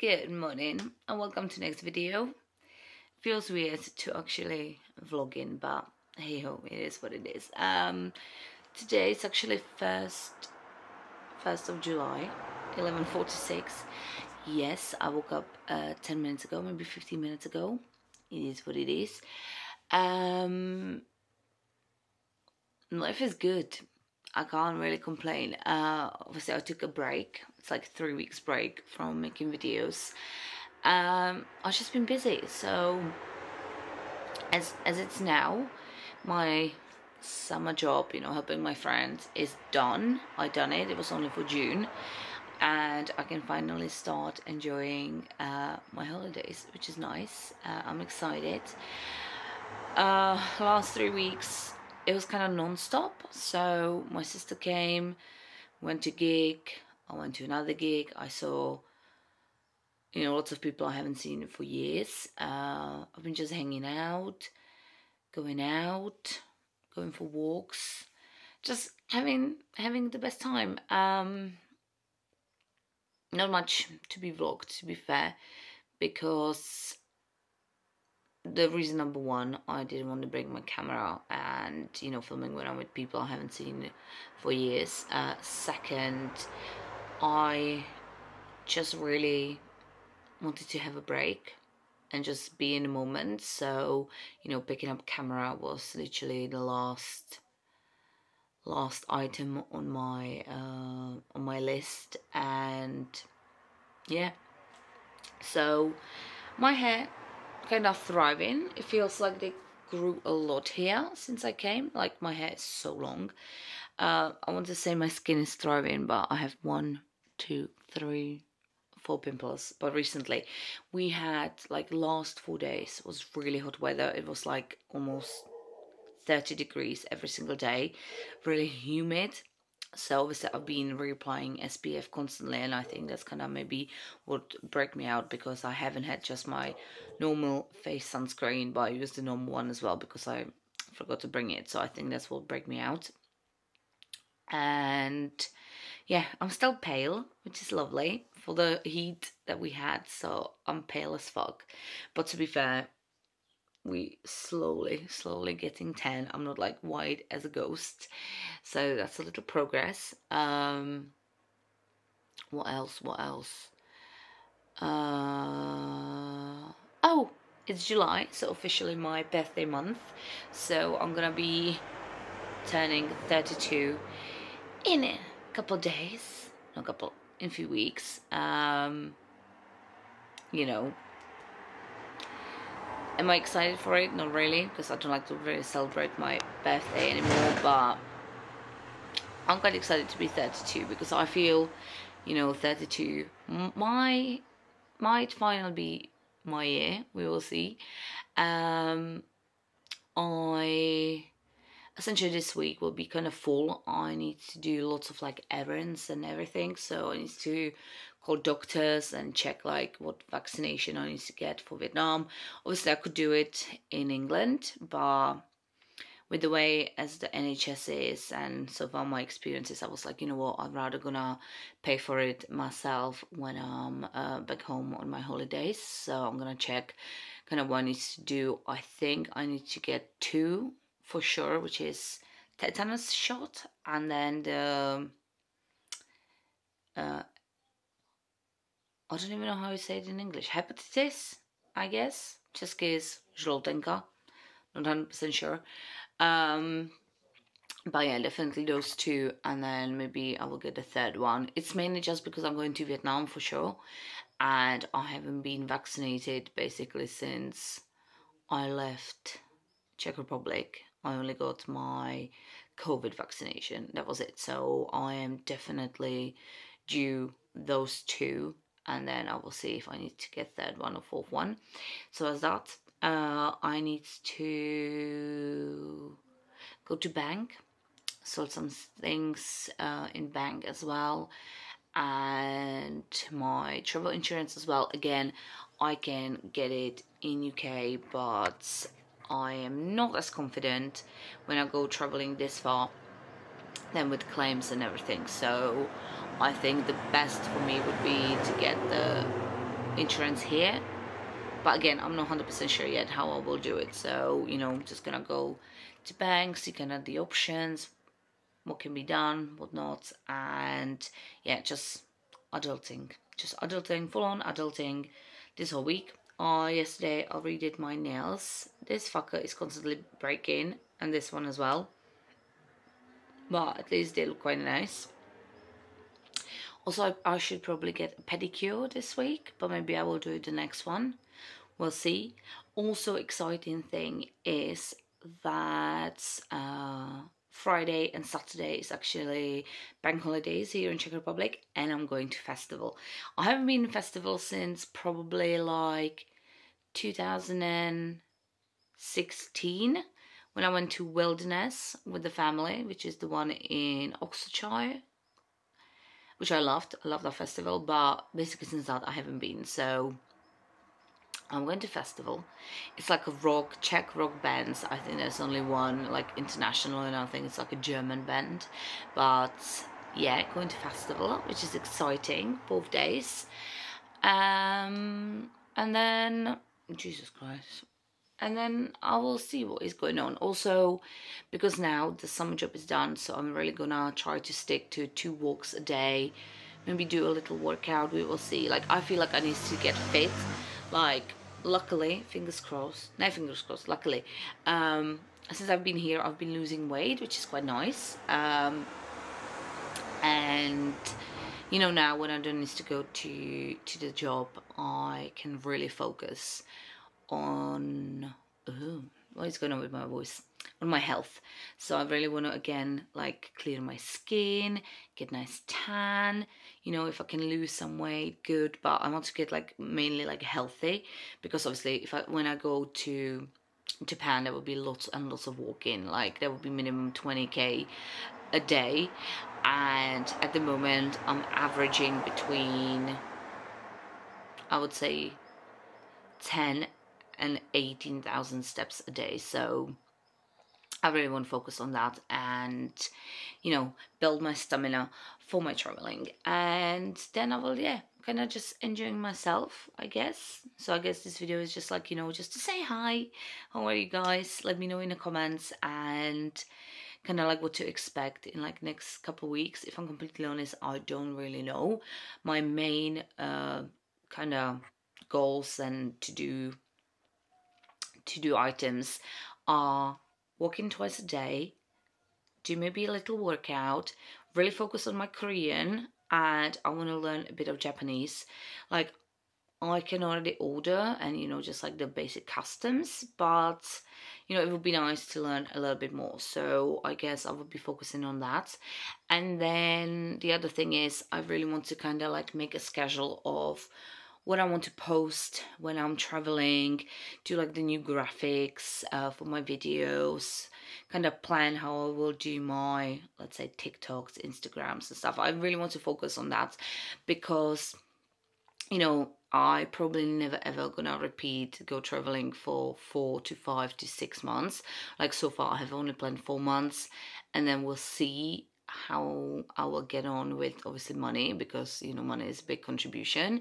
Good morning and welcome to next video. Feels weird to actually vlog in, but hey ho, it is what it is. Um, today is actually first, first of July, 11:46. Yes, I woke up uh, 10 minutes ago, maybe 15 minutes ago. It is what it is. Um, life is good. I can't really complain. Uh, obviously, I took a break. It's like three weeks break from making videos. Um, I've just been busy. So, as as it's now, my summer job, you know, helping my friends, is done. I done it. It was only for June, and I can finally start enjoying uh, my holidays, which is nice. Uh, I'm excited. Uh, last three weeks it was kind of non-stop. So my sister came went to gig i went to another gig i saw you know lots of people i haven't seen for years. Uh, i've been just hanging out going out going for walks just having having the best time. Um not much to be vlogged to be fair because the reason number one, I didn't want to bring my camera and you know filming when I'm with people I haven't seen for years. Uh, second, I just really wanted to have a break and just be in the moment. So you know, picking up camera was literally the last last item on my uh, on my list, and yeah. So my hair kind of thriving. It feels like they grew a lot here since I came. Like my hair is so long. Uh, I want to say my skin is thriving, but I have one, two, three, four pimples. But recently, we had like last four days was really hot weather. It was like almost 30 degrees every single day, really humid so obviously I've been reapplying SPF constantly and I think that's kind of maybe what break me out because I haven't had just my normal face sunscreen but I used the normal one as well because I forgot to bring it. So I think that's what break me out. And yeah I'm still pale which is lovely for the heat that we had so I'm pale as fuck. But to be fair we slowly, slowly getting tan. I'm not like white as a ghost. So that's a little progress. Um, what else? What else? Uh, oh, it's July, so officially my birthday month. So I'm gonna be turning 32 in a couple days. No, couple, in a few weeks. Um, you know, Am I excited for it? Not really, because I don't like to really celebrate my birthday anymore, but I'm quite excited to be 32 because I feel, you know, 32 my might finally be my year. We will see. Um, I essentially this week will be kind of full. I need to do lots of like errands and everything, so I need to call doctors and check like what vaccination I need to get for Vietnam. Obviously, I could do it in England, but with the way as the NHS is and so far my experiences, I was like, you know what, I'm rather gonna pay for it myself when I'm uh, back home on my holidays. So I'm gonna check kind of what I need to do. I think I need to get two for sure, which is tetanus shot and then the uh, I don't even know how you say it in English. Hepatitis, I guess. Česky is žloutenka. Not 100% sure. Um, but yeah, definitely those two. And then maybe I will get the third one. It's mainly just because I'm going to Vietnam for sure. And I haven't been vaccinated basically since I left Czech Republic. I only got my COVID vaccination. That was it. So I am definitely due those two and then I will see if I need to get third one or fourth one. So as that, uh, I need to go to bank, sort some things uh, in bank as well, and my travel insurance as well. Again, I can get it in UK, but I am not as confident when I go traveling this far then with claims and everything. So I think the best for me would be to get the insurance here. But again, I'm not 100% sure yet how I will do it. So, you know, I'm just gonna go to banks, kind of the options, what can be done, what not, and yeah, just adulting. Just adulting, full on adulting this whole week. Uh, yesterday I redid my nails. This fucker is constantly breaking, and this one as well. But at least they look quite nice. Also, I, I should probably get a pedicure this week, but maybe I will do the next one. We'll see. Also, exciting thing is that uh, Friday and Saturday is actually bank holidays here in Czech Republic, and I'm going to festival. I haven't been in festival since probably like 2016 when I went to Wilderness with the family, which is the one in Oxfordshire, which I loved. I loved that festival, but basically since that I haven't been. So I'm going to festival. It's like a rock, Czech rock band. I think there's only one like international, and I think it's like a German band. But yeah, going to festival, which is exciting. Both days, um, and then Jesus Christ. And then I will see what is going on. Also, because now the summer job is done, so I'm really gonna try to stick to two walks a day. Maybe do a little workout. We will see. Like I feel like I need to get fit. Like luckily, fingers crossed. No fingers crossed. Luckily, um, since I've been here, I've been losing weight, which is quite nice. Um, and you know now when I don't need to go to to the job, I can really focus on oh, what is going on with my voice on my health so i really want to again like clear my skin get nice tan you know if i can lose some weight good but i want to get like mainly like healthy because obviously if i when i go to japan there will be lots and lots of walking like there will be minimum 20k a day and at the moment i'm averaging between i would say 10 and 18,000 steps a day. So I really want to focus on that and, you know, build my stamina for my traveling. And then I will, yeah, kind of just enjoying myself, I guess. So I guess this video is just like, you know, just to say hi. How are you guys? Let me know in the comments and kind of like what to expect in like next couple weeks. If I'm completely honest, I don't really know. My main uh, kind of goals and to do to do items are walking twice a day, do maybe a little workout, really focus on my Korean, and I want to learn a bit of Japanese. Like, I can already order and you know, just like the basic customs, but you know, it would be nice to learn a little bit more. So I guess I would be focusing on that. And then the other thing is, I really want to kind of like make a schedule of what I want to post when I'm traveling, do like the new graphics uh, for my videos, kind of plan how I will do my, let's say, TikToks, Instagrams and stuff. I really want to focus on that because, you know, I probably never ever gonna repeat go traveling for four to five to six months. Like so far, I have only planned four months, and then we'll see how I will get on with obviously money because you know money is a big contribution.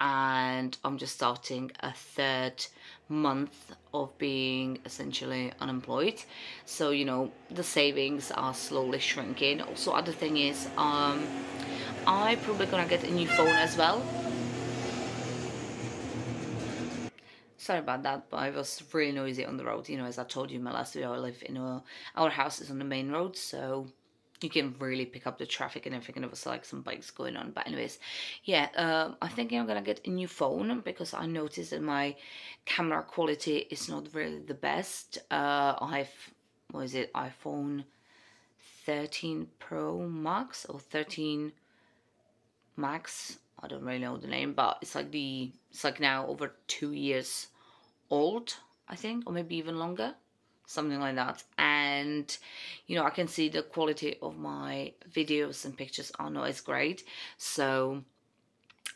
And I'm just starting a third month of being essentially unemployed. So you know the savings are slowly shrinking. Also other thing is um I probably gonna get a new phone as well. Sorry about that but I was really noisy on the road. You know as I told you in my last video I live in a our house is on the main road so you can really pick up the traffic and everything. And was like some bikes going on. But anyways, yeah, uh, I'm thinking I'm gonna get a new phone because I noticed that my camera quality is not really the best. Uh, I have, what is it, iPhone 13 Pro Max or 13 Max. I don't really know the name, but it's like the, it's like now over two years old, I think, or maybe even longer something like that. And you know I can see the quality of my videos and pictures are not as great. So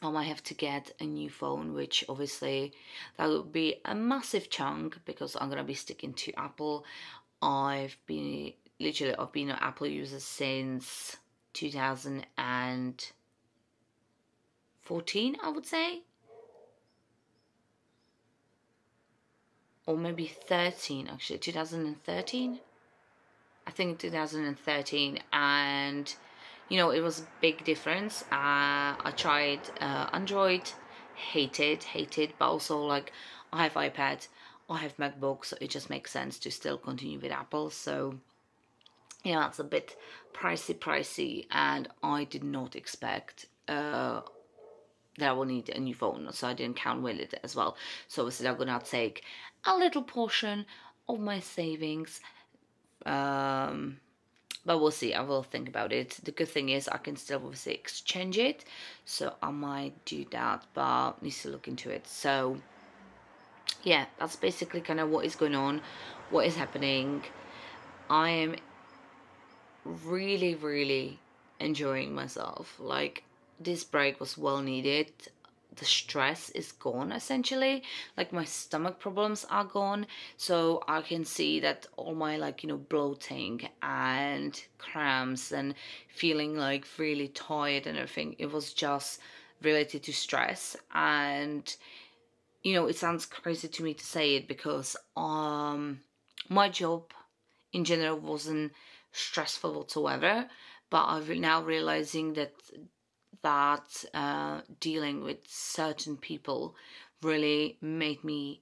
I might have to get a new phone which obviously that would be a massive chunk because I'm gonna be sticking to Apple. I've been literally I've been an Apple user since 2014, I would say. Or maybe 13, actually, 2013. I think 2013, and you know, it was a big difference. Uh, I tried uh, Android, hated, hated, but also like I have iPad, I have MacBook, so it just makes sense to still continue with Apple. So yeah, that's a bit pricey, pricey, and I did not expect uh, that I will need a new phone, so I didn't count with it as well. So obviously, I'm gonna take a little portion of my savings. Um, but we'll see. I will think about it. The good thing is I can still obviously exchange it, so I might do that, but need to look into it. So yeah, that's basically kind of what is going on, what is happening. I am really, really enjoying myself. Like this break was well needed. The stress is gone essentially. Like my stomach problems are gone. So I can see that all my like, you know, bloating and cramps and feeling like really tired and everything, it was just related to stress and you know, it sounds crazy to me to say it because um my job in general wasn't stressful whatsoever, but I'm now realizing that that uh, dealing with certain people really made me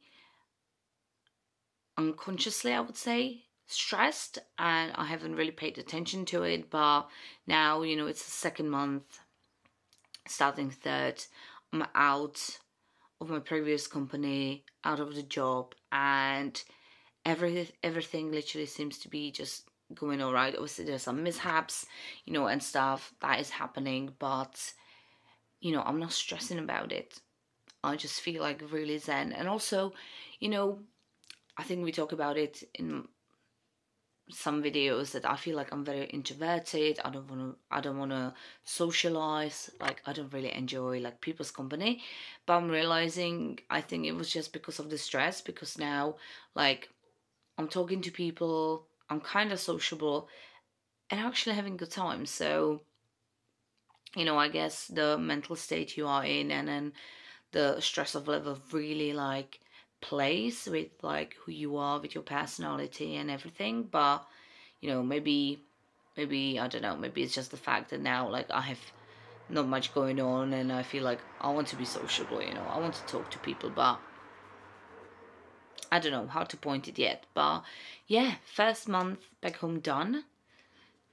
unconsciously, I would say, stressed, and I haven't really paid attention to it. But now, you know, it's the second month, starting third, I'm out of my previous company, out of the job, and every everything literally seems to be just going all right. Obviously, there's some mishaps, you know, and stuff that is happening, but you know, I'm not stressing about it. I just feel like really zen, and also, you know, I think we talk about it in some videos that I feel like I'm very introverted. I don't want to. I don't want to socialize. Like I don't really enjoy like people's company. But I'm realizing I think it was just because of the stress. Because now, like, I'm talking to people. I'm kind of sociable, and actually having good time. So, you know, I guess the mental state you are in, and then the stress of level really like plays with like who you are with your personality and everything but you know maybe maybe i don't know maybe it's just the fact that now like i have not much going on and i feel like i want to be sociable you know i want to talk to people but i don't know how to point it yet but yeah first month back home done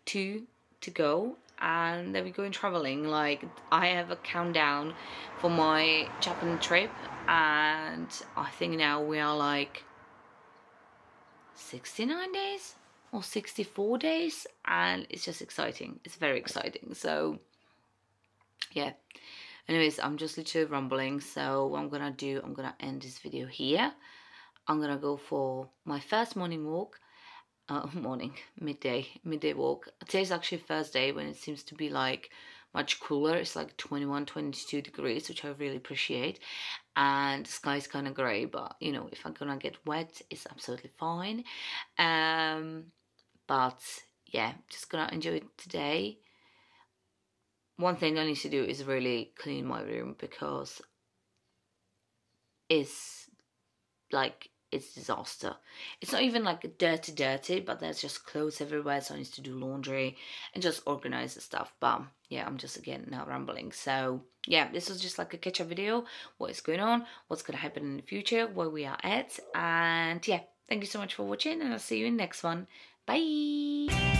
two to go and then we're going traveling. Like i have a countdown for my japan trip and I think now we are like 69 days or 64 days and it's just exciting. It's very exciting. So yeah. Anyways I'm just literally rumbling so what I'm gonna do I'm gonna end this video here I'm gonna go for my first morning walk uh, morning midday midday walk today's actually Thursday when it seems to be like much cooler. It's like 21, 22 degrees, which I really appreciate. And the sky's kind of grey, but you know, if I'm gonna get wet, it's absolutely fine. Um, but yeah, just gonna enjoy it today. One thing I need to do is really clean my room because it's like it's disaster. It's not even like dirty, dirty, but there's just clothes everywhere, so I need to do laundry and just organize the stuff. But yeah, I'm just again now rambling. So yeah, this was just like a catch up video. What is going on? What's gonna happen in the future? Where we are at? And yeah, thank you so much for watching, and I'll see you in the next one. Bye.